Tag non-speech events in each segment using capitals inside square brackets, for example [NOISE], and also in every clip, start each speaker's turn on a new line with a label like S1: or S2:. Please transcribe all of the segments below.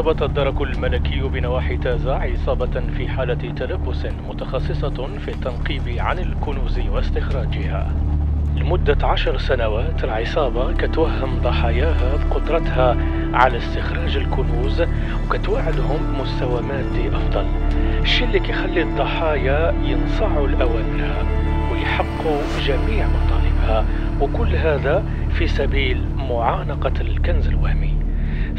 S1: ضبط الدرك الملكي بنواحي تازا عصابة في حالة تلبس متخصصة في التنقيب عن الكنوز واستخراجها. لمدة عشر سنوات العصابة كتوهم ضحاياها بقدرتها على استخراج الكنوز وكتوعدهم بمستوى مادي أفضل. الشيء اللي كيخلي الضحايا ينصاعوا لأوامرها ويحققوا جميع مطالبها وكل هذا في سبيل معانقة الكنز الوهمي.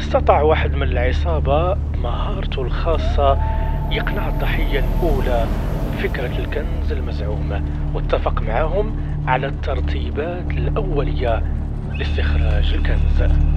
S1: استطاع واحد من العصابة بمهارته الخاصة يقنع الضحية الأولى فكرة الكنز المزعوم. واتفق معهم على الترتيبات الأولية لاستخراج الكنز.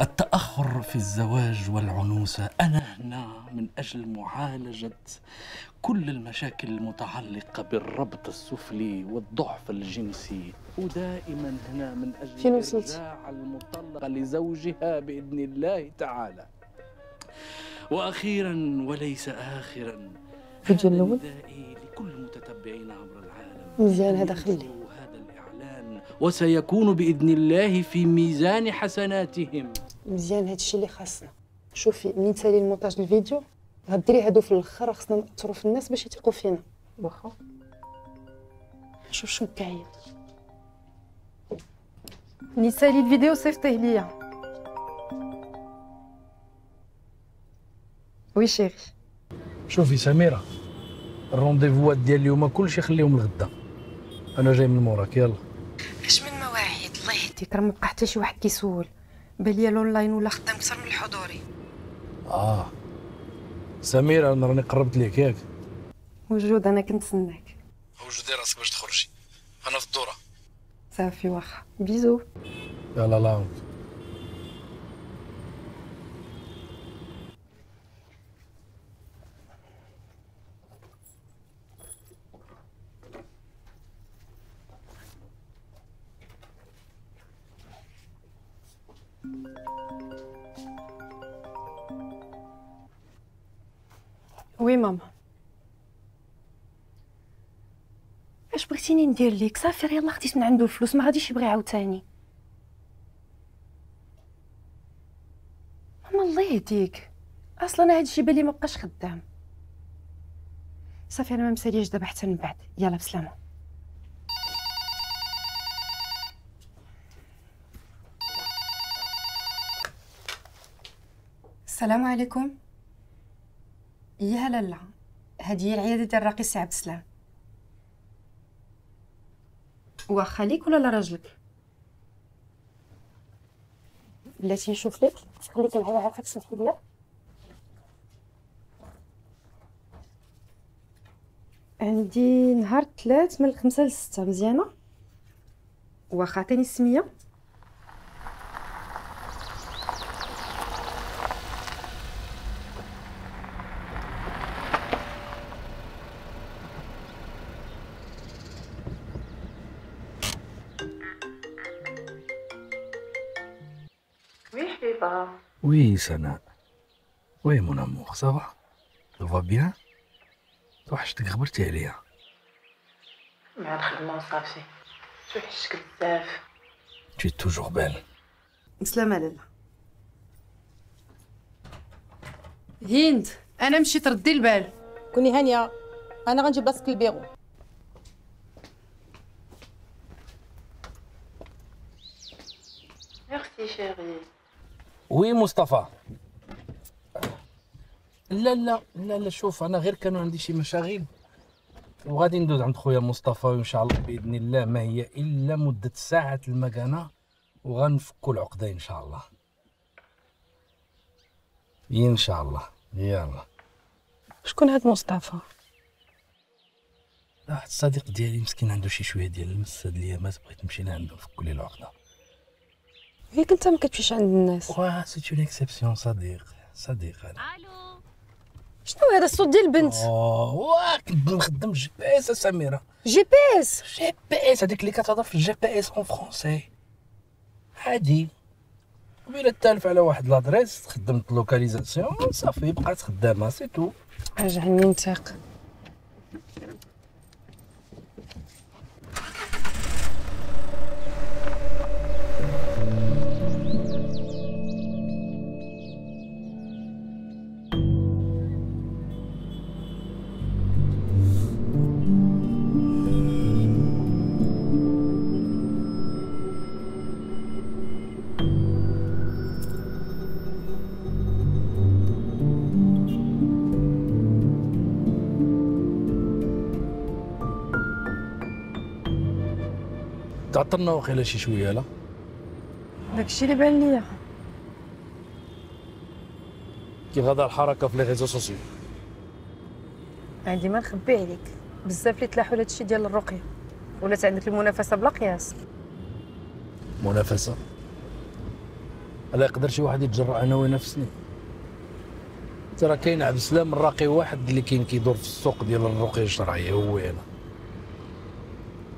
S2: التأخر في الزواج والعنوسة أنا هنا من أجل معالجة كل المشاكل المتعلقة بالربط السفلي والضعف الجنسي ودائما هنا من أجل
S3: فين وصلت؟
S2: المطلقة لزوجها بإذن الله تعالى وأخيرا وليس آخرا
S3: الفيديو الأول؟
S2: لكل المتتبعين عبر العالم
S3: مزيان هذا خليه.
S2: الإعلان وسيكون بإذن الله في ميزان حسناتهم
S3: مزيان هادشي اللي خاصنا. شوفي منين تسالي المونتاج الفيديو غديري هادو في الأخر خصنا نأثروا في الناس باش يثقوا فينا. واخا. شوف شنو كاين.
S4: نسالي الفيديو صيفطيه ليا. oui chéri
S5: شوفي سميرة ال rendez-vous ات ديال اليوم كلشي خليهم لغدا. أنا جاي من موراك يلا.
S3: اش من مواعيد؟ الله يهديك. راه مبقى حتى شي واحد كيسول. بالي الاونلاين ولا خدام أكثر من الحضوري.
S5: آه. سميرة أنا راني قربت ليك ياك
S3: موجود أنا كنتسناك
S5: وجدي راسك باش تخرجي. أنا في الدورة.
S3: صافي واخا. بيزو.
S5: يلا لا
S3: وي ماما اش بغيتيني ندير ليك صافي يلاه خديت من عنده الفلوس ما غاديش يبغي عاوتاني ماما الله يهديك. أصلا هاد الشي بالي ما بقاش خدام. صافي أنا ما مساليش دابا حتى من بعد. يلا بسلامة. السلام عليكم. يا لالا هذه هي العيادة ديال الراقي سي عبد السلام. واخا ليك ولا لراجلك بلاتي نشوف لك خليك معايا عافاك تسمحي ليا. عندي نهار الثلاث من الخمسة لستة مزيانة. واخا عطيني السمية.
S2: oui سناء oui mon amour ça va tout bien توحشتك خبرتي عليا
S3: مع الخدمة وصافي توحشتك بزاف
S2: tu es toujours belle.
S3: بسلامة لالا هند أنا مشيت ردي البال
S6: كوني هانيه أنا غنجيب بلاصتك البيرو
S3: ميرسي شيري
S2: وي مصطفى لا لا لا لا شوف أنا غير كانوا عندي شي مشاغل. وغادي ندوز عند خويا مصطفى وان شاء الله بإذن الله ما هي إلا مدة ساعة المكانه وغنفكوا العقدة إن شاء الله. إن شاء الله. يلا.
S3: شكون هاد مصطفى؟
S2: واحد الصديق ديالي مسكين عنده شي شوية ديال المس هاد الايامات بغيت نمشي لعندو نفكوا ليه العقدة.
S3: ياك انت ما كتمشيش عند الناس
S2: واه سي اون اكسبسيون صديق صديق أنا
S3: شنو هذا الصوت ديال البنت
S2: واه كنت نخدم جي بي اس سميره
S3: جي بي اس
S2: جي بي اس هذيك اللي كتهضر في الجي بي اس اون فرونسي عادي قبيله تالف على واحد لادريس خدمت لوكاليزاسيون صافي بقات خدامه سي تو
S3: رجعني نتاق
S2: تعطلنا واخيلا شي شوية لا
S3: داكشي اللي بان ليا.
S2: كيف غدا الحركة في les réseaux sociaux؟
S7: عندي ما نخبي عليك. بزاف اللي تلاحوا لهذا الشيء ديال الرقية. ولات عندك المنافسة بلا قياس.
S2: منافسة؟ ألا يقدر شي واحد يتجرأ أنا وينافسني ترى كاين عبد السلام الراقي واحد اللي كاين كيدور في السوق ديال الرقية الشرعية هو أنا.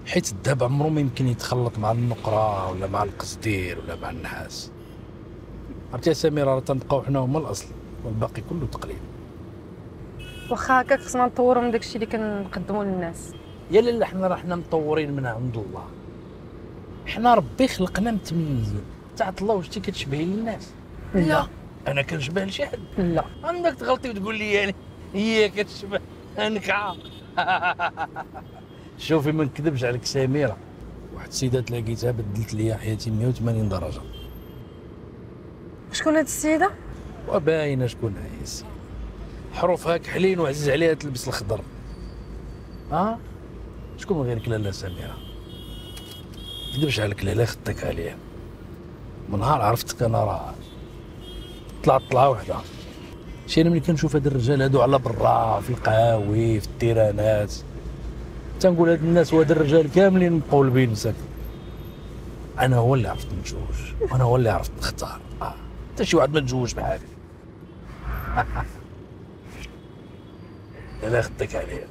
S2: حيت الذهب عمره ما يمكن يتخلط مع النقرة ولا مع القصدير ولا مع النحاس عرفتي يا سميره راه تنبقاو حنا هما الأصل والباقي كله تقليد.
S7: واخا هكاك خصنا نطوروا من داك الشيء اللي كنقدموا للناس.
S2: يا لالا حنا راه حنا مطورين من عند الله. حنا ربي خلقنا متميزين. تعط الله واش كتشبهي للناس؟ لا. أنا كنشبه لشي حد.
S7: لا.
S2: عندك تغلطي وتقول لي يعني هي كتشبه. نكعه [LAUGHS] شوفي ما نكذبش عليك سميرة. واحد السيدة تلاقيتها بدلت لي حياتي 180 درجة.
S7: شكون هاد السيدة؟
S2: وباينة شكون هي السيدة. حروفها كحلين وعزيز عليها تلبس الخضر. ها؟ شكون من غيرك لاله سميرة؟ نكذبش عليك لاله خدك عليها. من نهار عرفتك أنا راه. طلعت طلعة وحدة. شي أنا ملي كنشوف هاد الرجال هادو على برا في القهاوي في التيرانات. تنقول هاد الناس وهاد الرجال كاملين مقولبين ساكن أنا هو اللي عرفت نتزوج وأنا هو اللي عرفت نختار. آه. حتى شي واحد ما تزوج بحالي أنا خدك عليا.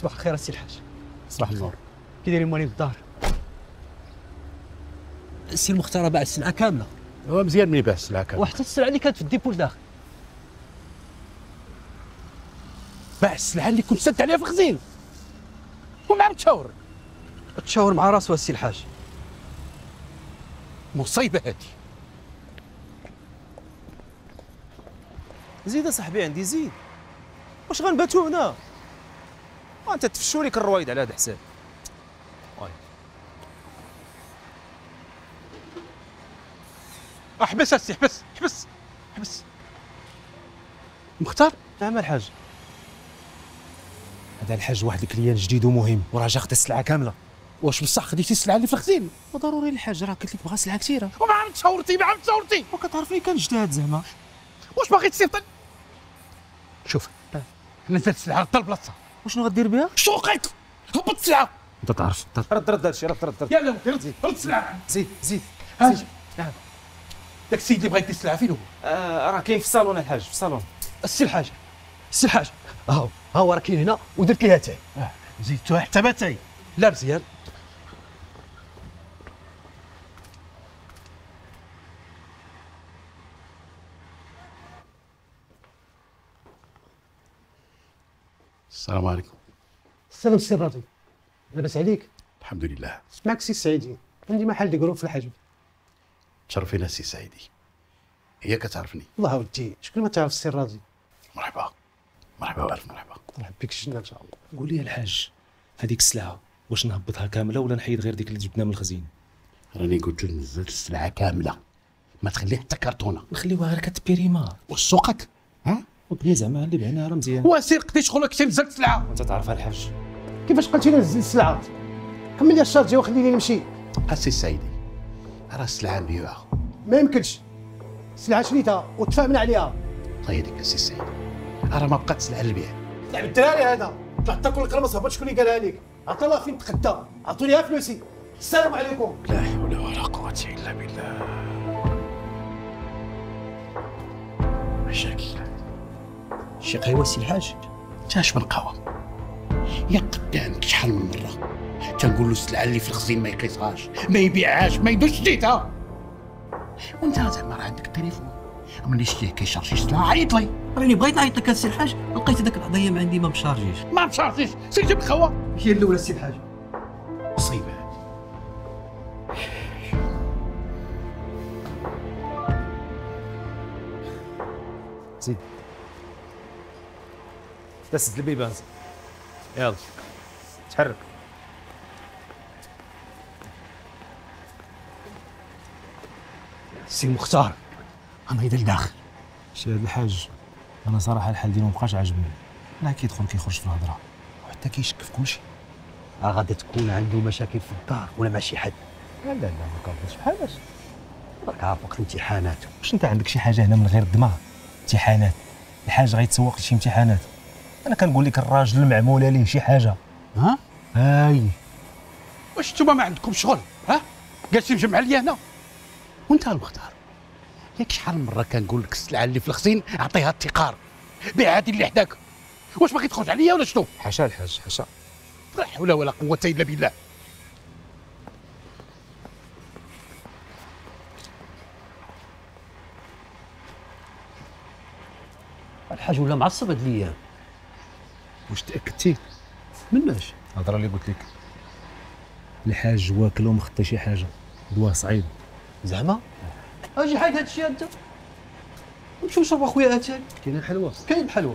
S8: صباح الخير السي الحاج.
S9: صباح النور.
S8: كي دايرين موالين في الدار. السي المختار باع السلعة كاملة.
S9: هو مزيان ملي باع السلعة كاملة.
S8: وحتى السلعة اللي كانت في ال dépôt لداخل.
S9: باع السلعة اللي كنت سدت عليها في الخزين. ومع من
S8: تشاور. تشاور مع راسو السي الحاج.
S9: مصيبة هذه.
S10: زيد اصاحبي عندي زيد. واش غنباتو هنا؟ وانت تفشوا لك الرويد على هذا الحساب
S9: احبس أسي احبس احبس احبس. مختار؟
S10: نعم الحاج. هذا الحاج واحد الكليان جديد ومهم وراه جا خدا السلعة كاملة.
S9: واش بصح خديتي السلعة اللي في الخزين؟
S10: وضروري الحاج راه قلت لك بغا سلعة كثيرة.
S9: وما عرفت تشاورتي ما عرفت تشاورتي
S10: وكتعرفني كنجتهد زعما.
S9: واش باغي تصيفط شوف نزلت السلعة رد البلاصه
S10: وشنو غدير بها؟
S9: شوقك هبط السلعه
S10: انت تعرف رد رد هادشي رد رد رد.
S9: يلا رد رد السلعه
S10: زيد زيد. زيد. نعم
S9: داك السيد اللي بغا يدي السلعه فين هو؟
S10: آه راه كاين في الصالون الحاج في الصالون.
S8: السي الحاج السي الحاج ها هو ها هو راه كاين هنا ودرت ليه تاي.
S9: زيدتوها حتى باتاي. لا مزيان. السلام عليكم.
S11: السلام السي الراضي لاباس عليك؟
S9: الحمد لله.
S11: معك سي السعيدي عندي محل ديكور في الحجم
S9: تشرفينا سي سعيدي. هي كتعرفني.
S11: الله ودي. شكون ما تعرف السي الراضي
S9: مرحبا. مرحبا وألف مرحبا.
S11: مرحبا بك الجنه إن شاء الله.
S10: قول لي الحاج هذيك السلعة واش نهبطها كاملة ولا نحيد غير ديك اللي جبنا من الخزين؟
S9: راني قلت لك نزل السلعة كاملة. ما تخليه حتى كرتونة.
S10: نخليوها غير كتبيريما.
S9: واش سوقك ها؟
S10: ودنيا زعما اللي بعناها راه مزيان.
S9: وسير قدي شغلك كنت نزلت السلعه
S10: وانت تعرفها الحاج
S11: كيفاش قلتي لي نزل السلعه كمل لي الشارجي وخليني نمشي.
S9: السي السعيدي راه السلعة مبيوعه
S11: ما يمكنش. السلعه شريتها وتفاهمنا عليها.
S9: الله يهديك السي السعيدي راه ما بقات سلعة للبيع.
S11: لعب الدراري هذا. طلع تاكل القرمص هبط شكون اللي قالها لك عطا الله فين تغدى عطوني فلوسي. السلام عليكم.
S9: لا حول ولا قوة إلا بالله. مشاكل.
S8: شي قهوه السي الحاج.
S9: تاش من قهوه يا قدامك شحال من مرة. تنقول له السلعه اللي في الخزين ما يقيسهاش ما يبيعهاش ما يدوش شديتها وانت زعما راه عندك التليفون ملي شتيه كيشارجي السلعه عيط لي.
S8: راني بغيت نعيط لك السي الحاج. لقيت هذاك العضية ما عندي ما مشارجيش.
S9: ما مشارجيش. سير جيب القهوه
S8: هي الأولى السي الحاج.
S9: مصيبة.
S10: زيد تسد البيبان يلا. تحرك.
S8: السي المختار أنا يدير داخل
S10: شي هاد الحاج. أنا صراحة الحال ديالو مبقاش عاجبني. لا كيدخل كيخرج في الهضرة. وحتى كيشك في كلشي.
S8: راه غادا تكون عنده مشاكل في الدار ولا مع شي حد؟
S10: لا لا لا ما كنظنش بحالاش
S8: راك عارف وقت الامتحانات
S10: واش أنت عندك شي حاجة هنا من غير الدماغ؟ امتحانات. الحاج غيتسوق لشي امتحانات. أنا كنقول لك الراجل معموله ليه شي حاجة.
S9: ها؟
S10: هاي.
S9: واش نتوما ما عندكم شغل؟ ها؟ جالسين مجمع ليا هنا وانت المختار. ياك شحال من مرة كنقول لك السلعة اللي في الخزين أعطيها التقار. بيع هذه اللي حداك. واش باغي تخرج عليا ولا شنو؟
S10: حاشا الحاج حاشا.
S9: لا حول ولا قوة إلا بالله.
S8: الحاج ولا معصب هاد الأيام
S10: واش تأكدتي؟
S8: مناش.
S10: الهضره اللي قلت لك. الحاج واكل ومخطي شي حاجة. دواه صعيب.
S8: زعما؟ أجي حيد هاد الشيء أنت؟ نمشيو نشرب أخويا اتاي
S10: كاين الحلوى
S8: كاين الحلوى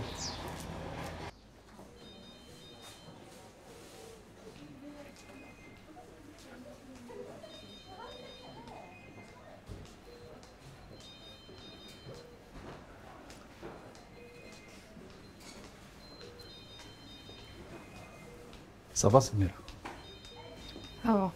S2: صافا سميرة.
S3: آه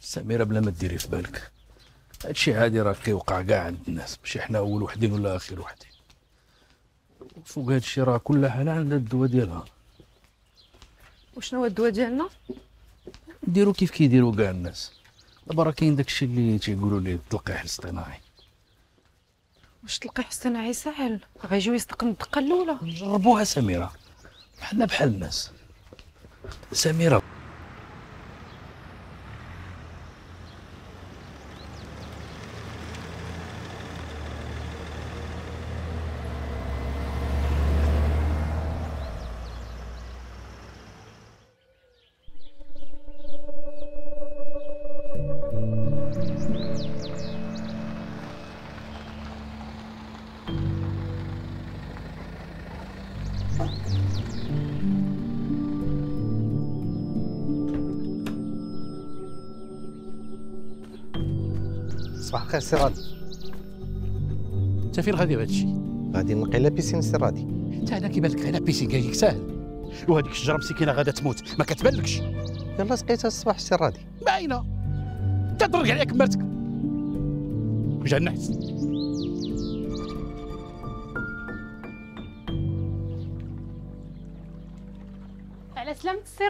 S2: سميرة بلا ما ديري في بالك. هادشي عادي راه كيوقع كاع عند الناس ماشي حنا أول وحدين ولا آخر وحدين. فوق هادشي راه كل حالة عندها الدواء ديالها.
S3: وشنو هو الدواء ديالنا؟
S2: نديرو كيف كيديروا كاع الناس. دابا راه كاين داكشي اللي تيقولوا ليه التلقيح الاصطناعي.
S3: واش تلقيح اصطناعي ساهل غيجيو يصدقوا الدقه الأولى.
S2: جربوها سميرة. بحالنا بحال الناس. سميرة
S12: صباح الخير سي رادي
S9: انت فين غادي بهذا الشيء.
S12: غادي نقي la piscine سي رادي
S9: انت أنا كيبان لك غير piscine كيجيك ساهل. وهذيك الشجره مسكينه غادا تموت. ما كتبانلكش.
S12: يلا سقيتها الصباح سي رادي
S9: باينة. انت ضرك عليك مرتك. وجه النحس
S6: على سلامة السي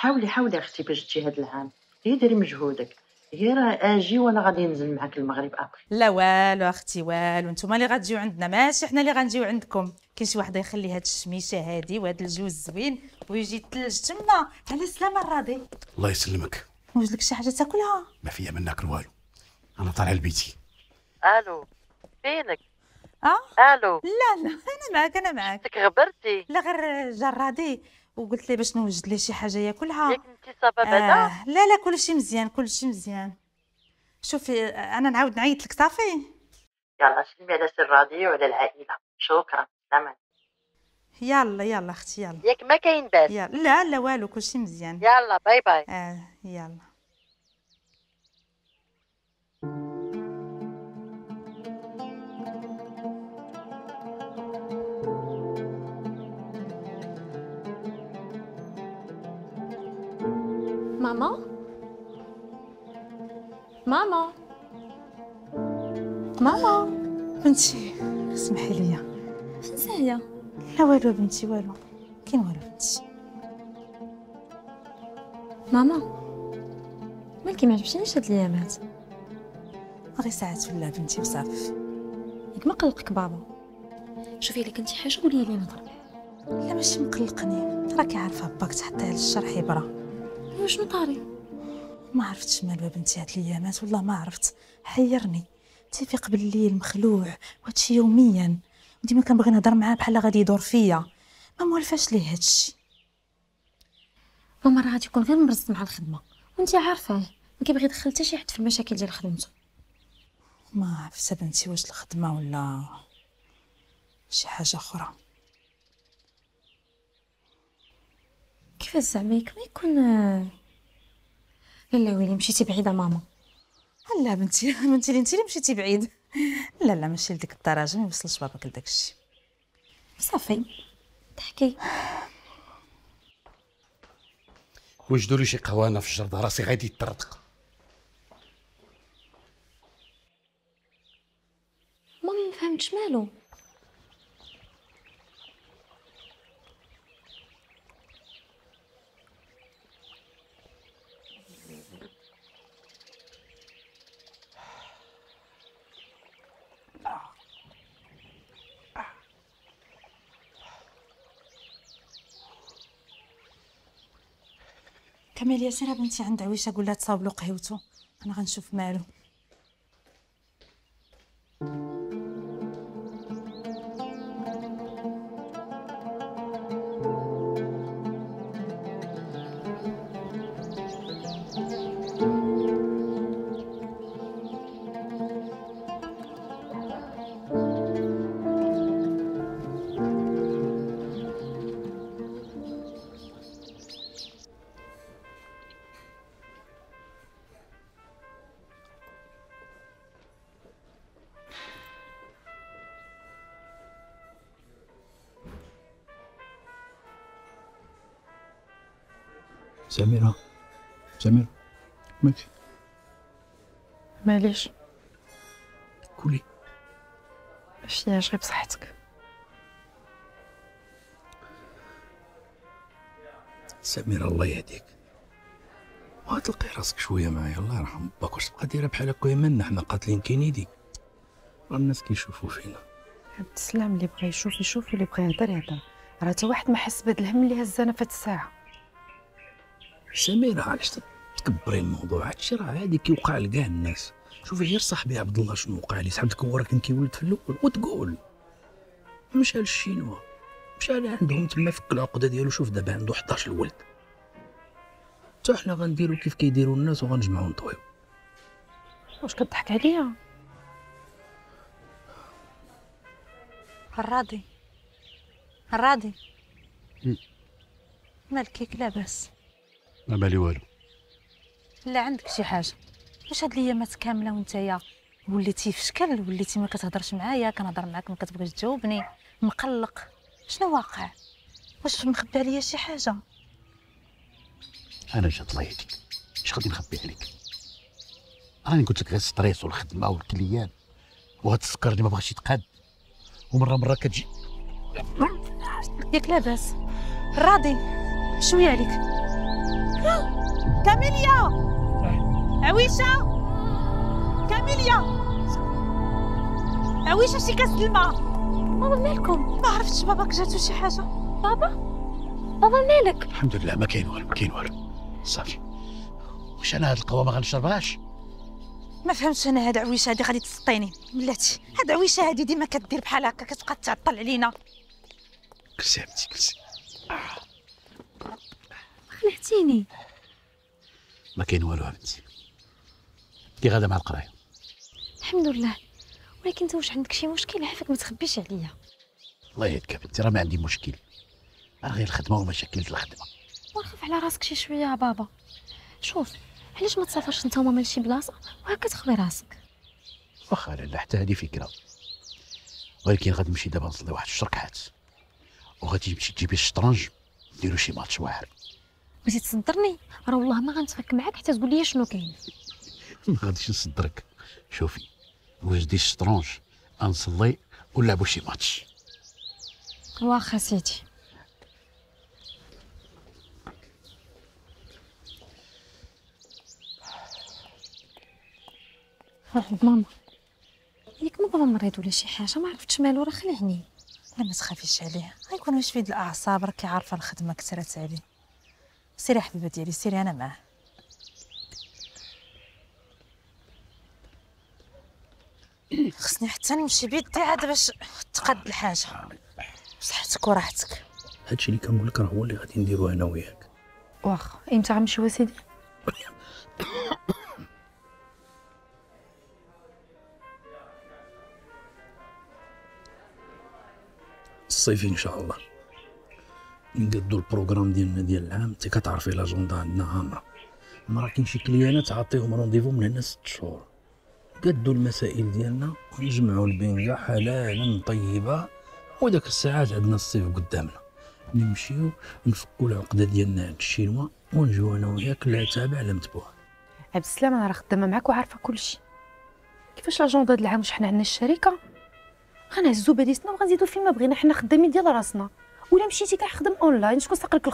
S13: حاولي حاولي أختي باش تجي هاد العام. هي ديري مجهودك. غير آجي وأنا غادي ننزل معاك المغرب ابخي
S14: لا والو أختي والو. نتوما اللي غتجيو عندنا ماشي حنا اللي غنجيو عندكم. كاين شي وحده يخلي هاد الشميشة هادي وهاد الجو الزوين ويجي يتلج تما. على سلامة الراضي.
S9: الله يسلمك.
S14: واش لك شي حاجة تاكلها؟
S9: ما فيا من ناكل والو. أنا طالع لبيتي.
S13: ألو فينك؟
S14: آه؟
S13: ألو.
S14: لا لا أنا معاك أنا معاك.
S13: انك غبرتي؟
S14: لا غير جرادي وقلت لي باش نوجد ليه شي حاجة ياكلها
S13: ياك انت ça va بعدا
S14: آه لا لا كلشي مزيان كلشي مزيان. شوفي أنا نعاود نعيط لك صافي؟
S13: يلا سلمي على سي الراضي وعلى العائلة؟ شكرا سلام
S14: يلا يلا أختي يلا.
S13: ياك ما كاين باس
S14: لا لا والو كلشي مزيان.
S13: يلا bye bye.
S14: آه يلا.
S6: ماما؟ ماما.
S14: ماما. بنتي اسمحي لي
S6: فين
S14: لا والو بنتي والو. كاين والو بنتي.
S6: ماما. مالكي ما عجبتنيش هاد الايامات
S14: غير ساعات ولا بنتي وصافي
S6: ياك ما قلقك بابا. شوفي إلا كنتي حاجة قولي لي نهضر
S14: لا ماشي مقلقني. راكي عارفة باك تحطيه للشرح يبرا.
S6: ايوا شنو طاري
S14: ما عرفتش مالو بنتي هاد الأيامات والله ما عرفت. حيرني. تيفيق بالليل مخلوع وهادشي يوميا. وديما كنبغي نهضر معاه بحال غادي يدور فيا. ما موالفاش ليه هادشي.
S6: ماما راه غادي يكون غير مرصد مع الخدمة. وانت عارفاه ما كيبغي يدخل حتى شي حد في المشاكل ديال خدمته.
S14: ما عرفت بنتي واش الخدمة ولا شي حاجة أخرى.
S6: كيفاش زعما ما يكون لا ويلي مشيتي بعيده ماما.
S14: لا بنتي [LAUGHS] بنتي انت اللي مشيتي بعيد. لا لا ماشي لديك الدرجه ما يوصلش باباك لداك الشيء.
S6: صافي. تحكي.
S9: وجدوا لي شي قهوة في الجردة؟ راسي غادي يطرطق
S6: مامي ما فهمتش مالو.
S14: كمال ياسين بنتي عند عويشة قول لها تصاوب له قهوته أنا غنشوف مالو
S2: سميرة سميرة مالك
S3: معليش
S2: كولي
S3: فياش غير بصحتك.
S2: سميرة الله يهديك. ما تلقي راسك شوية معايا الله يرحم. باك واش تبقى دايرة بحال هكا منا حنا قاتلين Kennedy. راه الناس كيشوفوا فينا.
S3: عبد السلام اللي بغى يشوف يشوف واللي بغى يهضر يهضر. راه تا واحد ما حس بهاد الهم اللي هزانا في هاد الساعة.
S2: سميرة علاش تكبري الموضوع؟ هادشي راه عادي كيوقع لكاع الناس. شوفي غير صاحبي عبد الله شنو وقع لي؟ صاحبتك هو راه كان كيولد في الأول وتقول. مشى للشينوا مشى عندهم تما فك العقدة ديالو. شوف دابا عنده 11 ولد حتى حنا غنديرو كيف كيديروا الناس وغنجمعو نطويو
S3: واش كضحك عليا؟
S14: الراضي. الراضي. مالك كيك لاباس؟
S9: ما بالي والو.
S14: لا عندك شي حاجة. واش هاد الأيامات كاملة وانتيا؟ وليتي في شكل وليتي ما كتهضرش معايا كنهضر معاك ما كتبغيش تجاوبني مقلق. شنو واقع؟ واش مخبي عليا شي حاجة؟
S9: أنا جات الله يهديك. اش غادي نخبي عليك؟ راني قلت لك غير stress والخدمة وال clients. وهاد السكر اللي ما بغاش يتقاد. ومرة مرة كتجي.
S14: ياك لاباس. راضي. شوية عليك. كاميليا. عويشه كاميليا. عويشه شي كاس الماء
S6: بابا مالكم؟
S14: ما عرفتش باباك جاتو شي حاجة.
S6: بابا؟ بابا مالك؟
S9: الحمد لله ما كاين والو ما كاين والو. صافي. واش أنا هاد القهوه ما غنشربهاش؟
S14: ما فهمتش أنا هاد عويشه هادي غادي تسطيني. بلاتي هاد عويشه هادي ديما كدير بحال هكا كتبقى تعطل علينا.
S9: كلسي بنتي كلسي.
S6: خلعتيني
S9: ما كاين والو بنتي كي غادا مع القراية.
S6: الحمد لله. ولكن انت واش عندك شي مشكل عافاك ما تخبيش عليا.
S9: الله يهديك بنتي راه ما عندي مشكل. راه غير الخدمة ومشاكل الخدمة.
S6: وخف على راسك شي شوية يا بابا. شوف علاش ما تسافرش انت وماما لشي بلاصة؟ وهكا تخوي راسك.
S9: واخا لا حتى هذه فكرة. ولكن غادي نمشي دابا نصلي واحد الشركحات وغادي تمشي تجيبي الشطرنج نديرو شي ماتش واعر
S6: بغيتي تصدرني راه والله ما غنتفك معاك حتى تقول لي شنو كاين.
S9: ما غاديش نصدرك. شوفي وجدي الشطرنج غنصلي ونلعبو شي ماتش.
S6: واخا سيدي. واحد ماما. ياك ما بابا مريض ولا شي حاجة ما عرفتش مالو راه خلعني
S14: لا ما تخافيش عليه غيكون واش الأعصاب راكي عارفة الخدمة كثرت عليه. سيري حبيبه ديالي سيري أنا معاه. خصني حتى نمشي بيدي عاد باش تقاد الحاجة. بصحتك وراحتك
S2: هادشي اللي كنقول لك راه هو اللي غادي نديرو أنا وياك.
S3: واخا إمتى غنمشيو سيدي؟
S2: الصيفي إن شاء الله. نقدو ال programme ديالنا ديال العام انت كتعرفي l'agenda عندنا عامة. ما راه كاين شي كليانات عاطيهم rendez-vous من هنا ست شهور. قدو المسائل ديالنا ونجمعوا البنجة حلالا طيبة وداك الساعات عندنا الصيف قدامنا. نمشيو نفكوا العقدة ديالنا عند الشينوا ونجيو أنا وياك لا تابع لا متبوع.
S3: عبد السلام أنا راه خدامة معاك وعارفة كلشي. كيفاش l'agenda هاد العام واش حنا عندنا الشركة؟ غنهزو باديسنا وغنزيدو فيما بغينا حنا خدامين ديال راسنا. ولا مشيتي كاع خدم أونلاين؟ شكون ساق لك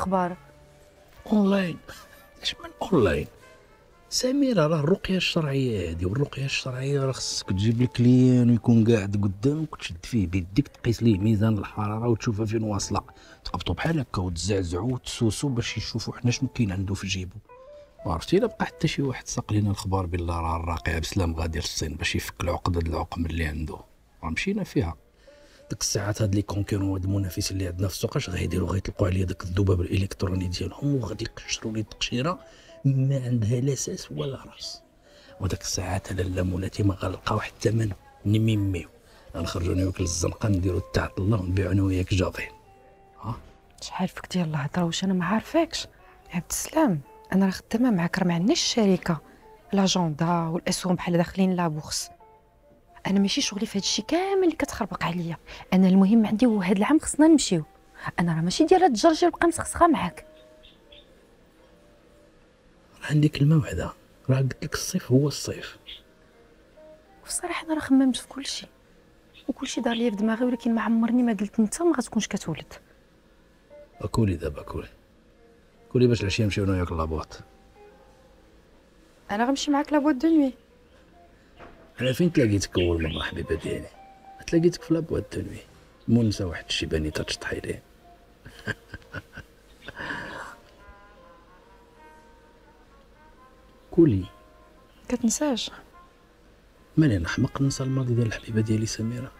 S2: أونلاين. اش من أونلاين؟ سميرة راه الرقية الشرعية هادي والرقية الشرعية راه خصك تجيب ال client ويكون قاعد قدامك وتشد فيه بيديك تقيس ليه ميزان الحرارة وتشوفها فين واصلة. تقبطو بحال هكا وتزعزعو وتسوسو باش يشوفوا حنا شنو كاين عنده في جيبو. وعرفتي إلا بقى حتى شي واحد ساق لينا الخبار بالله راه الراقي عبد السلام غادي للصين باش يفك العقدة د العقم اللي عنده راه مشينا فيها. ديك الساعات هاد لي concurrents هاد المنافسين اللي عندنا في السوق اش غيديروا؟ غيطلقوا عليا داك الذباب الإلكتروني ديالهم وغادي يقشروا لي التقشيرة ما عندها لا ساس ولا راس. وداك الساعات أنا لا مولاتي ما غنلقاو حتى من نميميو غنخرجوا أنا وياك للزنقه نديروا التاع الله ونبيعوا أنا وياك جافين.
S3: شحال فيك ديال الهضره واش أنا ما عارفاكش عبد السلام أنا راه خدامة معاك راه ما عندناش الشركة لاجوندا والأسهم بحال داخلين لا بورس. أنا ماشي شغلي في هذا الشيء كامل اللي كتخربق عليا. أنا المهم عندي هو هذا العام خصنا نمشيو. أنا راه ماشي ديال هاد الجرجه نبقى مسخسخة معاك.
S2: عندي كلمة واحدة راه قلت لك الصيف هو الصيف.
S3: بصراحة أنا راه خممت في كل شيء وكل شيء دار لي في دماغي ولكن ما عمرني ما قلت انت ما غتكونش كتولد.
S2: كولي دابا كولي كولي باش العشية نمشيو أنا وياك
S3: la boîte أنا غنمشي معاك la boîte de
S2: nuit. أنا فين تلاقيتك اول مره حبيبة ديالي؟ تلاقيتك في لابواط دو نوي منسى واحد الشيباني تتشطحي ليه [LAUGHS] كولي.
S3: كتنساش؟
S2: ماني أنا حمق ننسى الماضي ديال الحبيبة ديالي سميرة.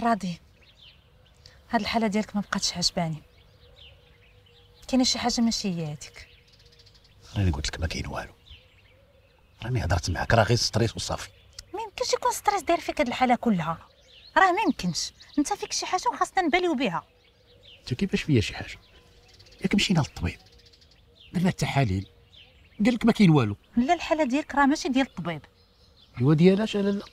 S14: راضي. هاد الحالة ديالك ما بقاتش عجباني. كاينة شي حاجة ماشي هي هذيك
S9: راني قلت لك ما كاين والو. راني هضرت معاك راه غير stress وصافي.
S14: ما يمكنش يكون stress داير فيك هاد الحالة كلها. راه ما يمكنش. انت فيك شي حاجة وخاصنا نباليو بها.
S9: انت كيفاش فيا شي حاجة؟ ياك مشينا للطبيب. درنا التحاليل قال لك ما كاين والو.
S14: لا الحالة ديالك راه ماشي ديال الطبيب.
S9: أيوا ديالاش؟ لا لا.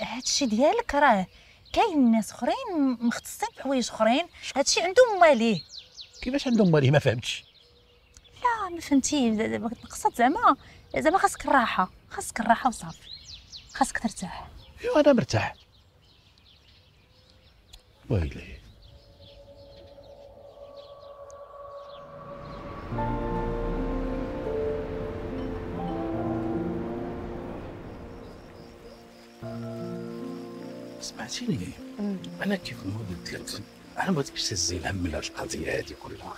S14: هادشي ديالك راه كاين ناس اخرين مختصين بحوايج اخرين هادشي عندهم ماليه
S9: كيفاش عندهم ماليه ما فهمتش.
S14: لا ما فهمتي. نقصد زعما زعما خاصك الراحه خاصك الراحه وصافي. خاصك ترتاح.
S9: ايوا أنا مرتاح. ويلي.
S2: سمعتيني؟ أنا كيف ما قلت لك أنا ما بغيتكش تهزي الهم من هاد القضية هادي كلها.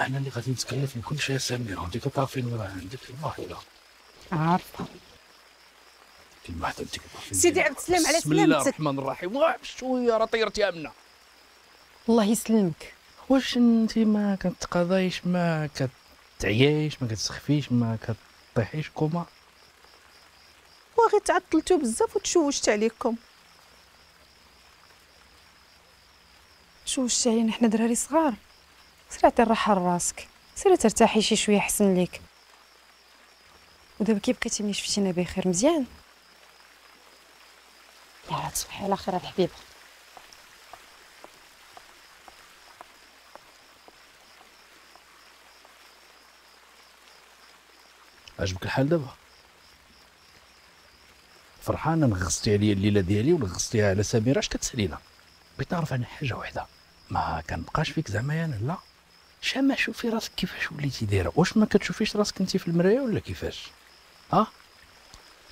S2: أنا اللي غادي نتكلف من كل شيء سميره انت كتعرفين راه عندك واحدة
S3: عارفه
S2: انت كتعرفين
S3: سيدي عبد السلام على
S2: بسم الله
S3: سلامتك
S2: الرحمن الرحيم. واحد شوية راه طيرت يا آمنة.
S3: الله يسلمك.
S2: واش أنت ما كتقضايش ما كتعيايش ما كتسخفيش ما كطيحيش كوما؟
S15: واغير تعطلتو بزاف وتشوشت عليكم.
S3: شوشتي علينا حنا دراري صغار؟ سير عطي الراحة لراسك. سيري ترتاحي شي شوية أحسن ليك. ودابا كي بقيتي ملي شفتينا بخير مزيان. يا تصبحي على خير الحبيبه
S2: عجبك الحال دابا؟ فرحان أنا غصتي عليا الليلة ديالي ولا غصتيها على سميرة اش كتسالينا؟ بغيت نعرف أنا حاجة واحدة. ما كنبقاش فيك زعما أنا لا. شاما شوفي راسك كيفاش وليتي دايرة. واش ما كتشوفيش راسك انت في المراية ولا كيفاش؟ ها؟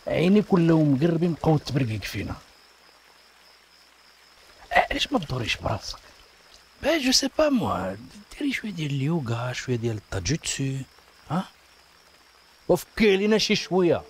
S2: عينيك ولاو مقربين بقاو تبرقيق فينا. علاش ما تدوريش براسك؟ با جو سي با موا ديري شوية ديال اليوغا شوية ديال التاجوتسو ها؟ وفكي علينا شي شوية.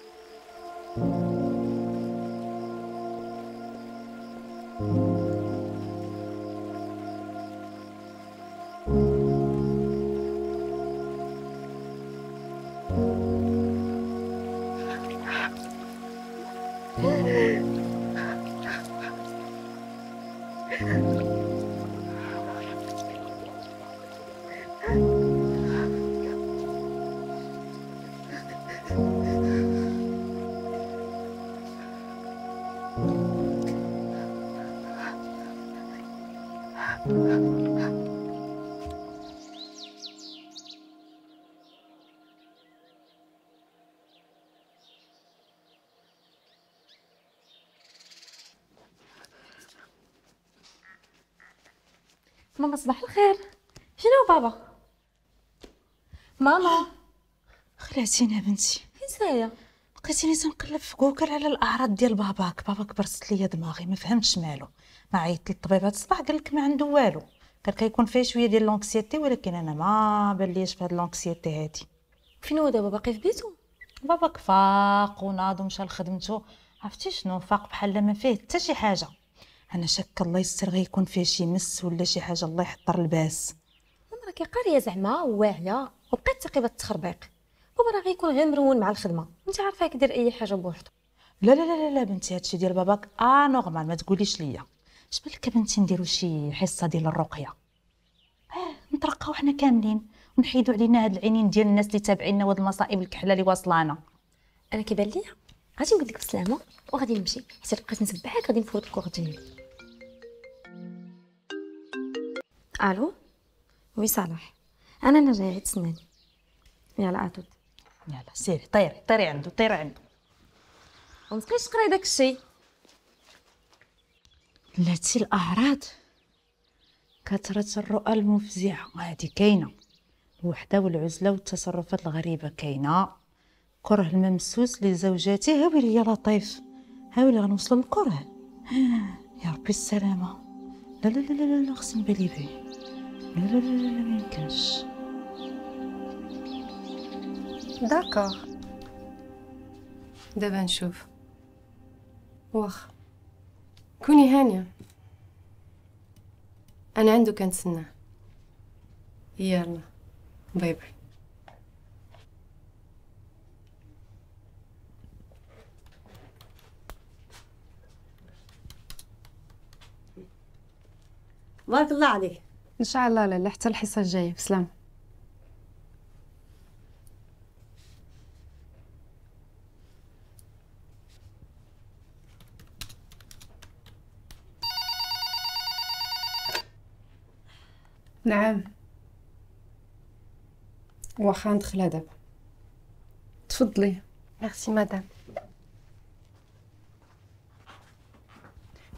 S6: ماما صباح الخير. شنو بابا؟ ماما.
S14: خلعتيني بنتي.
S6: فين سايا
S14: لقيتيني كنقلب في جوجل على الأعراض ديال باباك. باباك برست ليا دماغي ما فهمتش مالو. ما عيطت للطبيب هاد الصباح قال لك ما عنده والو. قال كيكون فيه شوية ديال l'anxiété ولكن أنا ما بان ليش في هاد l'anxiété هادي.
S6: فين هو دابا؟ باقي في بيتو
S14: باباك فاق وناض ومشى لخدمته. عرفتي شنو؟ فاق بحال ما فيه حتى شي حاجة. أنا شك الله يستر غيكون فيه شي مس ولا شي حاجة الله يحضر الباس.
S6: راكي قارية زعما واعيه وبقيت تقيبه التخربيق. بابا راه غيكون غير مرون مع الخدمة. أنت عارفة يقدر أي حاجة بوحدو.
S14: لا لا لا لا, لا بنتي هادشي ديال باباك آه normal ما تقوليش ليا. اش بالك بنتي نديرو شي حصة ديال الرقية؟ آه نترقاو حنا كاملين ونحيدو علينا هاد العينين ديال الناس اللي تابعينا وهاد المصائب الكحلة اللي واصلانا
S6: أنا كيبان ليا غادي نقول لك بسلامة وغادي نمشي. حيت بقيت نسبحك غادي نفوت لك وغتجيني ألو؟ oui صلاح أنا أنا جاية تسناني. يلا à toute.
S14: يلا سيري طيري طيري عنده طيري عنده.
S6: وما تبقايش تقراي داك الشيء
S14: بلاتي الأعراض كثرة الرؤى المفزعة. هذه كاينة. الوحدة والعزلة والتصرفات الغريبة كاينة. كره الممسوس لزوجاته هاولي يا لطيف. هاولي غنوصلوا للكره. يا ربي السلامة. لا لا لا لا لا خصني بالي بيه لا لا لا لا, لا ما يمكنش.
S16: داكوغ دابا نشوف. واخ كوني هانية. أنا عنده كنتسناه. يلا باي باي.
S3: بارك الله عليك.
S16: إن شاء الله لا لا حتى الحصة الجاية. بسلام. نعم. واخا ندخلها دابا تفضلي. ميرسي مدام.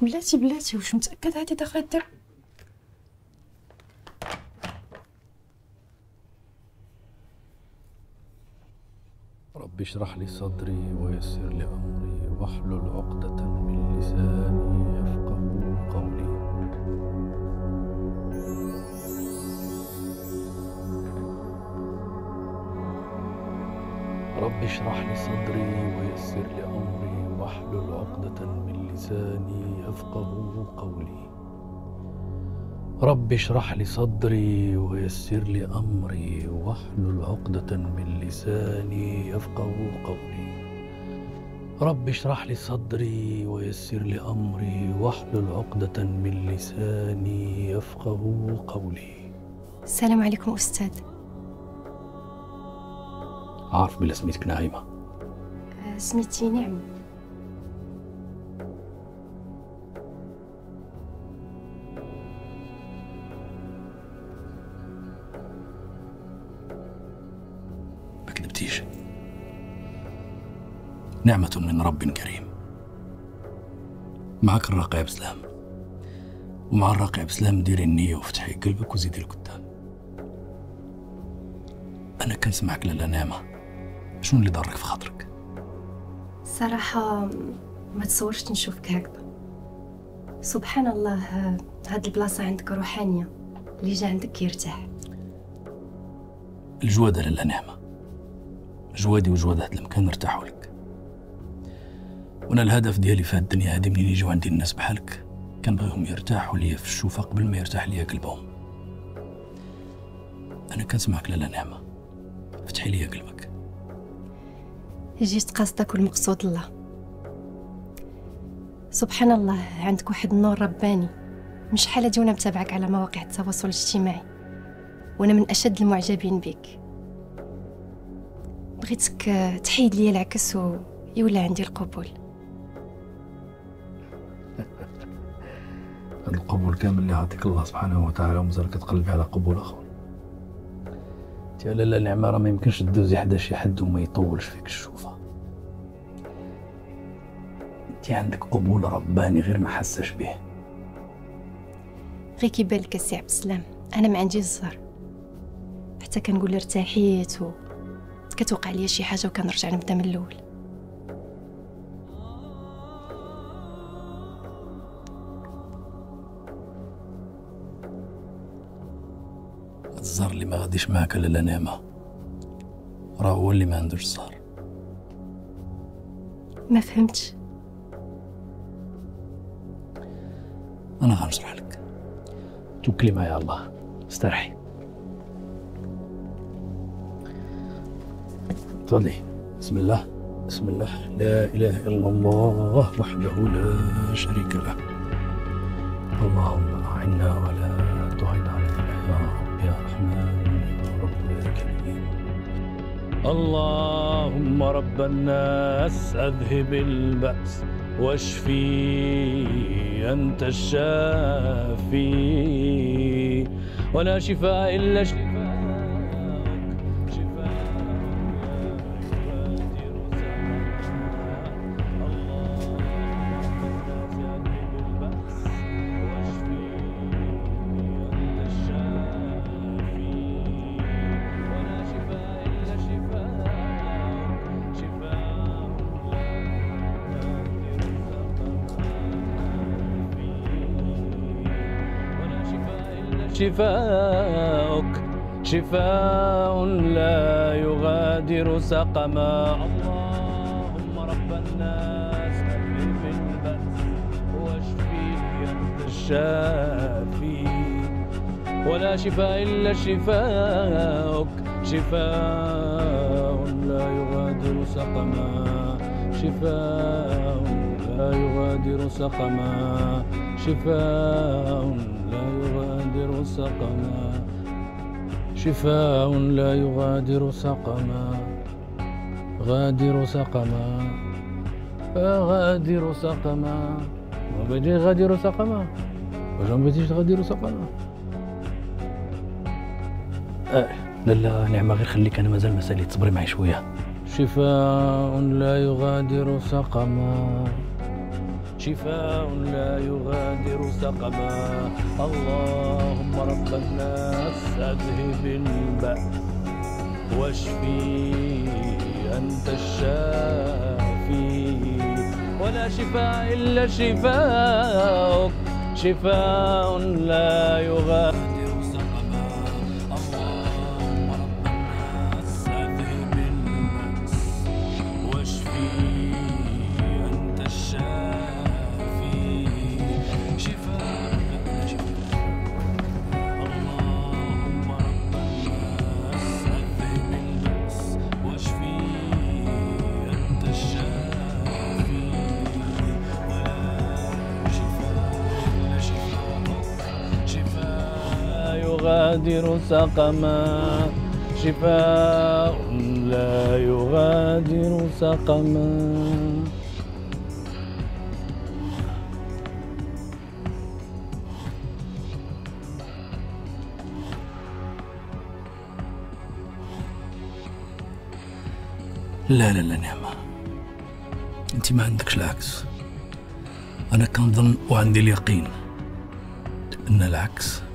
S16: بلاتي بلاتي واش متأكد هادي داخله الدرب
S2: رب اشرح لي صدري ويسر لي أمري واحلل عقدة من لساني يفقه قولي. رب اشرح لي صدري ويسر لي أمري واحلل عقدة من لساني يفقه قولي. رب اشرح لي صدري ويسر لي أمري واحلل عقدة من لساني يفقه قولي. رب اشرح لي صدري ويسر لي أمري واحلل عقدة من لساني يفقه قولي.
S16: السلام عليكم أستاذ.
S2: عارف بلا سميتك نعيمة
S16: آه، سميتي نعم.
S2: نعمة من رب كريم. معك الراقي بسلام. ومع الراقي بسلام ديري النية وفتحي قلبك وزيدي القدام. أنا كنسمعك لالا نعمة. شنو اللي ضرك في خاطرك؟
S16: صراحة ما تصورش نشوفك هكذا. سبحان الله ها- هاد البلاصة عندك روحانية اللي جا عندك يرتاح.
S2: الجوادة لالا نعمة. جوادي وجواد هاد المكان ارتاحوا لك. وأنا الهدف ديالي في الدنيا هادي منين يجيو عندي الناس بحالك؟ كنبغيهم يرتاحوا ليا في الشوفة قبل ما يرتاح ليا قلبهم. أنا كنسمعك لالا نعمة. فتحي ليا قلبك.
S16: جيت قصدك والمقصود الله. سبحان الله عندك واحد النور رباني. من شحال هادي وأنا متابعك على مواقع التواصل الاجتماعي؟ وأنا من أشد المعجبين بك. بغيتك آه، تحيد لي العكس ويولى عندي القبول.
S2: هاد القبول كامل اللي عطيك الله سبحانه وتعالى ومازال كتقلبي على قبول اخر انت يا لالا نعمة راه ما يمكنش تدوزي حدا شي حد وما يطولش فيك الشوفة. انت عندك قبول رباني غير ما حساش به.
S16: غير كيبان لك السي عبد السلام أنا ما عنديش الزهر. حتى كنقول ارتاحيت و كتوقع ليا شي حاجة وكنرجع نبدا من الأول.
S2: الزهر اللي ما غاديش معاك لالا نعمة راه هو اللي ما عندوش الزهر.
S16: ما فهمتش.
S2: أنا غنشرح لك. توكلي معايا على الله. استرحي. تفضلي. بسم الله. بسم الله. لا إله إلا الله وحده لا شريك له. اللهم أعنا ولا اللهم رب الناس أذهب البأس واشفي أنت الشافي ولا شفاء إلا شفاء شفاؤك. شفاء لا يغادر سقما. اللهم رب الناس أذهب البأس واشفي أنت الشافي. ولا شفاء إلا شفاؤك. شفاء لا يغادر سقما. شفاء لا يغادر سقما. شفاء سقما. شفاء لا يغادر سقما. غادر سقما. غادر سقما. وبدي غادر سقما. وجون بديش غادر سقما.
S17: آه لا لا نعمة غير خليك أنا مازال مسالي تصبري معي شوية.
S2: شفاء لا يغادر سقما. شفاء لا يغادر سقما. اللهم رب الناس أذهب البأس واشفي أنت الشافي. ولا شفاء إلا شفاءك شفاء لا يغادر سقما. شفاء لا يغادر سقما.
S17: لا لا لا نعمة. أنت ما عندكش العكس. أنا كنظن وعندي اليقين أن العكس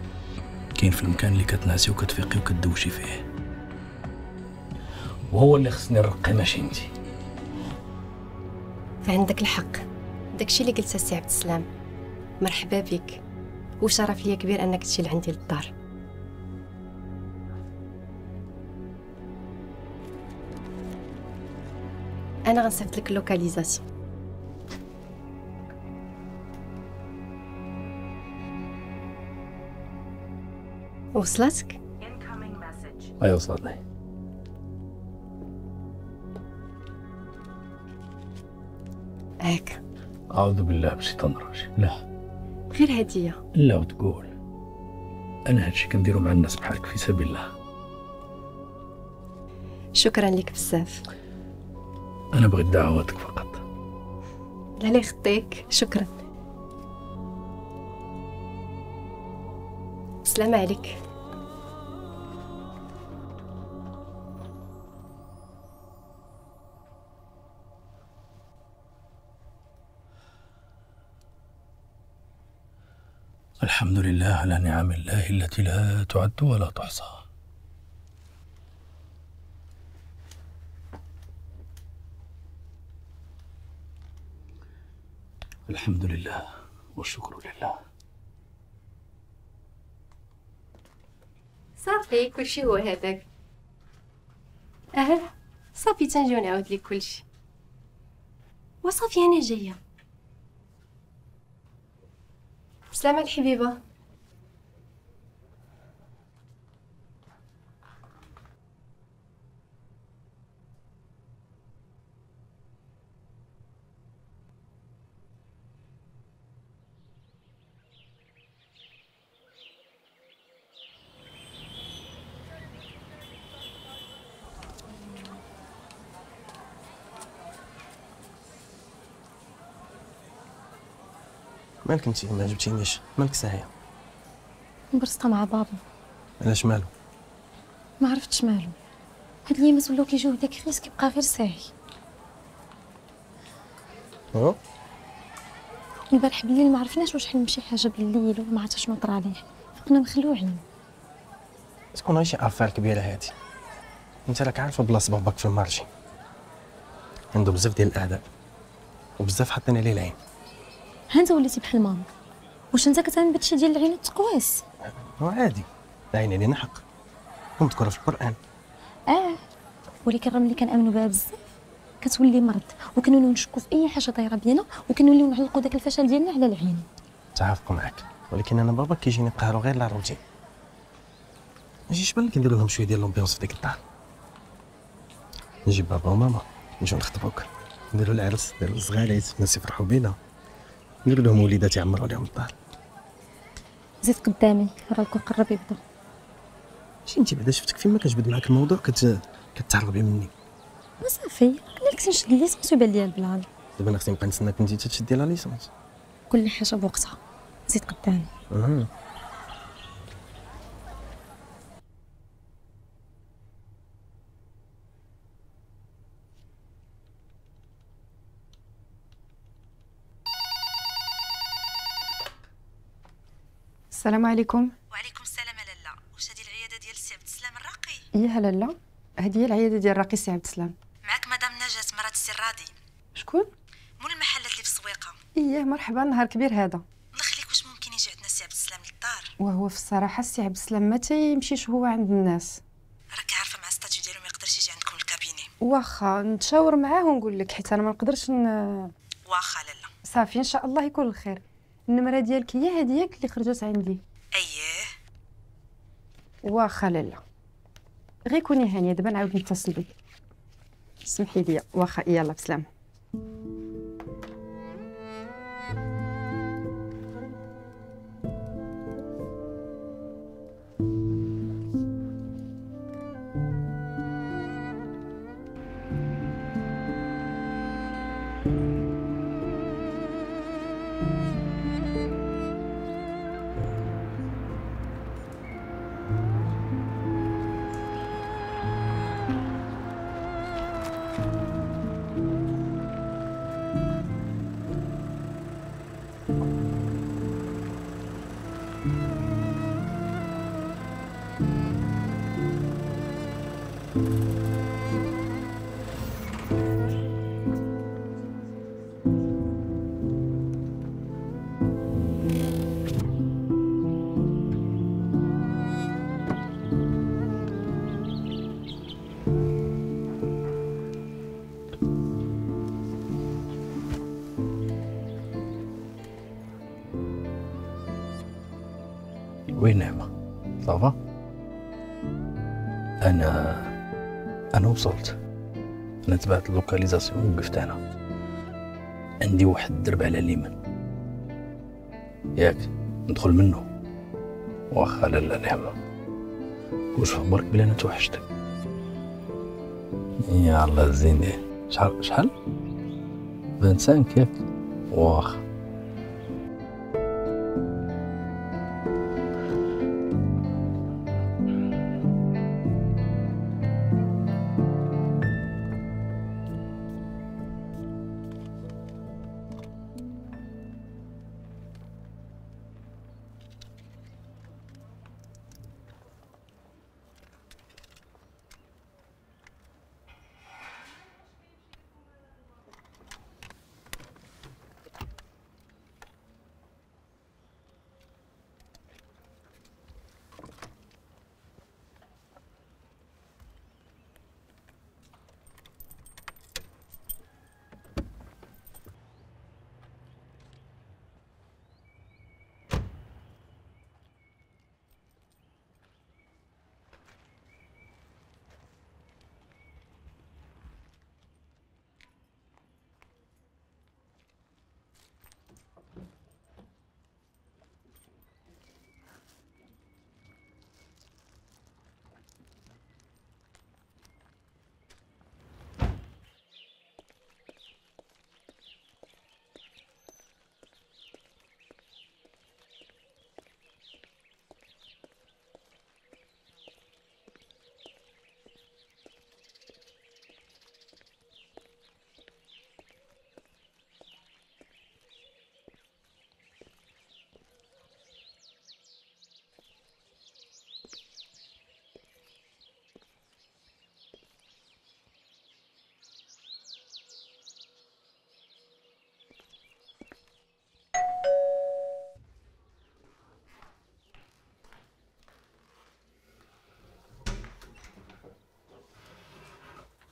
S17: كاين في المكان اللي كتنعسي وكتفيقي وكتدوشي فيه. وهو اللي خصني نرقي ماشي انت
S16: فعندك الحق. داكشي اللي قلت السي عبد السلام. مرحبا بك. وشرف ليا كبير أنك تجي لعندي للدار. أنا غنصيفط لك ال localisation. وصلتك
S17: أيوه صادق
S16: هاك
S17: اعوذ بالله من الشيطان الرجيم لا
S16: غير هديه
S17: لا وتقول أنا هادشي كنديرو مع الناس بحالك في سبيل الله
S16: شكرا لك بزاف
S17: أنا بغيت دعواتك فقط
S16: لا لا يخطيك شكرا السلام عليك
S17: الحمد لله على نعم الله التي لا تعد ولا تحصى. الحمد لله والشكر لله.
S16: صافي كلشي هو هذاك. أه صافي تنجيو نعاود لك كلشي. وصافي أنا جاية. بسلامة الحبيبه
S18: مالك انت ما عجبتينيش مالك ساهيه
S6: مبرسطه مع بابا.
S18: علاش مالو؟
S6: ما عرفتش مالو. هاد الايامات ولاو كيجيو هداك خيس كيبقى غير ساهي
S18: آه
S6: البارح بالليل ما عرفناش واش حلم شي حاجة بالليل ولا ما عرفتش شنو طرا عليه. فقنا مخلوعين
S18: تكون شي افعال كبيرة هادي. أنت راك عارفة بلاصة باباك في المارشي عنده بزاف ديال الأعداء. وبزاف حاطين عليه العين.
S6: ها انت وليتي بحال ماما. واش انت كتعمل بهادشي ديال العين التقواس
S18: هو عادي. العين علينا حق. ومذكوره في القرآن.
S6: آه. ولكن راه ملي كنامنوا بها بزاف كتولي مرض. وكنوليو نشكوا في أي حاجة دايره بينا وكنوليو نعلقوا داك الفشل ديالنا على العين.
S18: متعافق معك ولكن أنا بابا كيجيني قهرو غير لا روتين. ماشي بان لك ندير لهم شوية ديال لومبيونس في ديك الدار. نجيب بابا وماما. نجيو نخطبوك. نديرو العرس نديرو الصغاليت الناس يفرحوا بينا. ندير لهم وليدات يعمروا لهم الدار
S6: زيد قدامي راه الكون قرب يبدأ.
S18: شي انت بعدا شفتك فين؟ ما كتجبد معاك الموضوع كت كتهربي مني.
S6: وصافي قلنا لك نشد ال licence ويبان ليا ال plan
S18: دابا أنا خصني نبقى نستناك انت تشدي la licence
S6: كل حاجة بوقتها. زيد قدامي.
S3: السلام عليكم.
S14: وعليكم السلام لالا واش هذه العيادة ديال السي عبد السلام الراقي؟
S3: إيه لالا هذه هي العيادة ديال راقي سي عبد السلام.
S14: معك مدام نجاة مرات السي الراضي
S3: شكون؟
S14: مول المحلات اللي في السويقة.
S3: إيه مرحبا. نهار كبير هذا.
S14: نخليك واش ممكن يجي عندنا السي عبد السلام للدار؟
S3: وهو في الصراحة السي عبد السلام ما تيمشيش هو عند الناس.
S14: راك عارفة مع statut ديالو ما يقدرش يجي عندكم ال cabinet
S3: واخا نتشاور معاه ونقول لك حيت أنا ما نقدرش ن...
S14: واخا لالا
S3: صافي إن شاء الله يكون الخير. النمرة ديالك هي هديك اللي خرجت عندي
S14: اييه
S3: واخا لالا غير كوني هانية دابا نعاود نتصل بك. سمحي لي واخا يلا بسلام
S17: وصلت. أنا تبعت اللوكاليزاسيون وقفت أنا عندي واحد الدرب على اليمين ياك ندخل منه. واخا لالا نعمة واش في بالك بلي أنا توحشتك يا الله زين. دي شحال شحال؟ 25 ياك. واخا.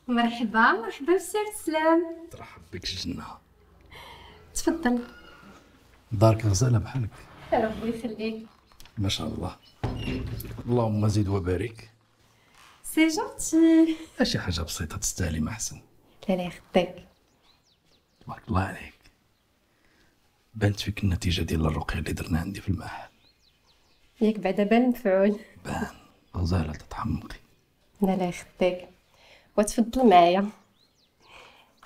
S16: مرحبا مرحبا بسير سلام.
S17: ترحب بك الجنة
S16: تفضل.
S17: دارك غزالة بحالك؟
S16: ربي يخليك.
S17: ما شاء الله. اللهم زد وبارك.
S16: سي جونتي
S17: شي حاجة بسيطة تستاهلي ما أحسن.
S16: لا لا يخطيك.
S17: تبارك الله عليك. بانت فيك النتيجة ديال الرقية اللي درنا عندي في المحل.
S16: ياك بعدا بان مفعول.
S17: غزالة تتحمقي
S16: لا لا يخطيك. وتفضل معايا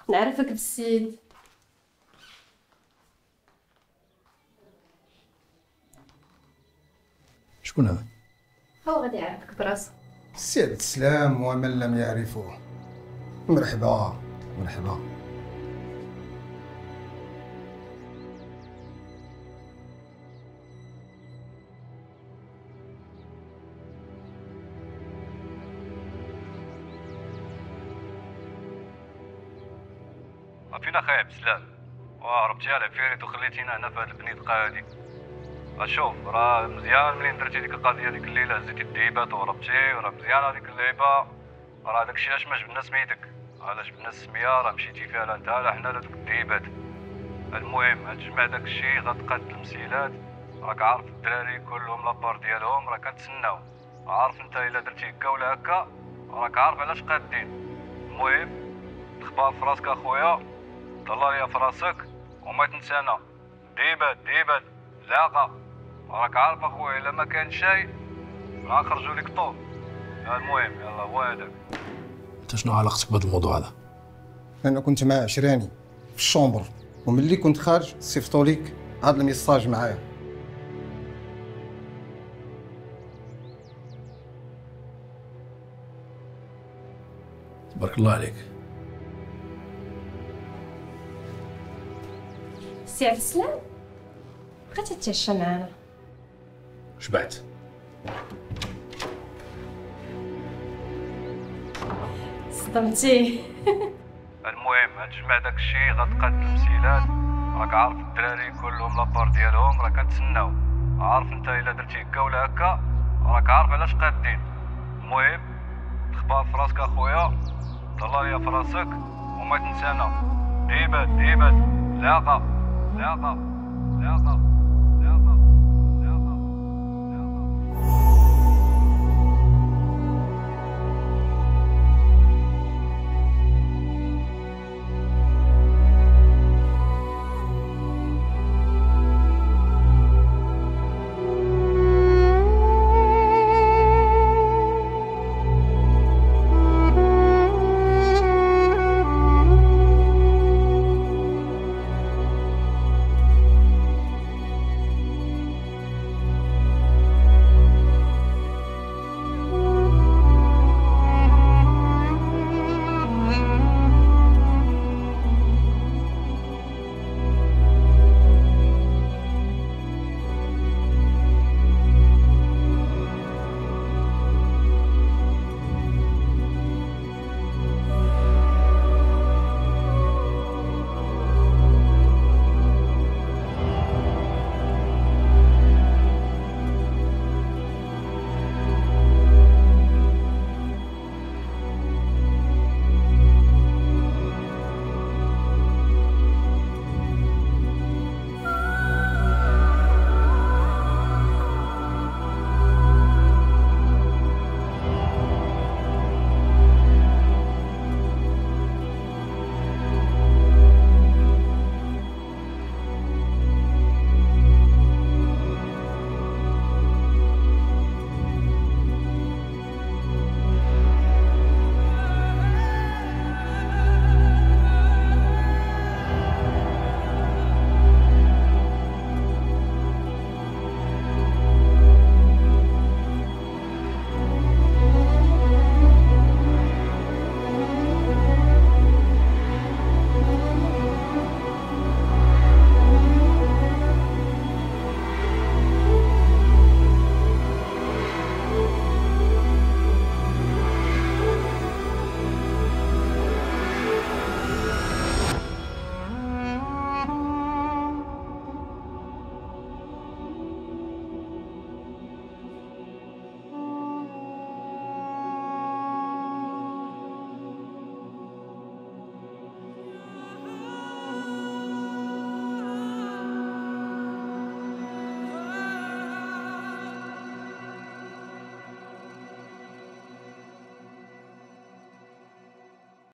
S16: نعرفك بالسيد
S17: شكون هذا؟
S16: هو غادي يعرفك براسو
S19: سي عبد السلام ومن لم يعرفوه. مرحبا. مرحبا.
S20: فينا خاي عبد السلام وهربتي على عفيريت وخليتينا هنا في هاد البنيدقه هادي أشوف راه مزيان منين درتي ديك القضية ديك الليلة هزيتي الديبات وهربتي وراه مزيان هذيك اللعيبه راه داكشي علاش ما جبنا سميتك؟ علاش جبنا السمية؟ راه مشيتي فيها لا انت لا حنا لا دوك الديبات المهم غتجمع داكشي غتقاد المسيلات. راك عارف الدراري كلهم لابار ديالهم راه كنتسناو عارف أنت إلا درتي هكا ولا هكا راك عارف علاش قادين. المهم تخبار في راسك أخويا. طلع ليا في راسك وما تنسانا. ديبات ديبات لاقا راك عارف أخويا إلا ما كان شيء راه نخرجوا لك طول. المهم يلا هو هذاك.
S17: أنت شنو علاقتك بهذا الموضوع هذا؟
S19: أنا كنت مع عشراني في ال chambre. وملي كنت خارج صيفطوا ليك. هذا ال message معايا.
S17: تبارك الله عليك.
S16: سي عبد السلام بقيت تتعشى معانا.
S17: شبعت.
S16: صدمتيه [LAUGHS]
S20: المهم غتجمع داكشي غتقاد المسيلات. راك عارف الدراري كلهم لابار ديالهم راه كنتسناو عارف انت إلا درتي هكا ولا هكا راك عارف علاش قادين. المهم تخبار في راسك أخويا. طلع ليا في راسك وما تنسانا. ديبات ديبات. لاقا. Связан. Связан.